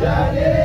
Jale.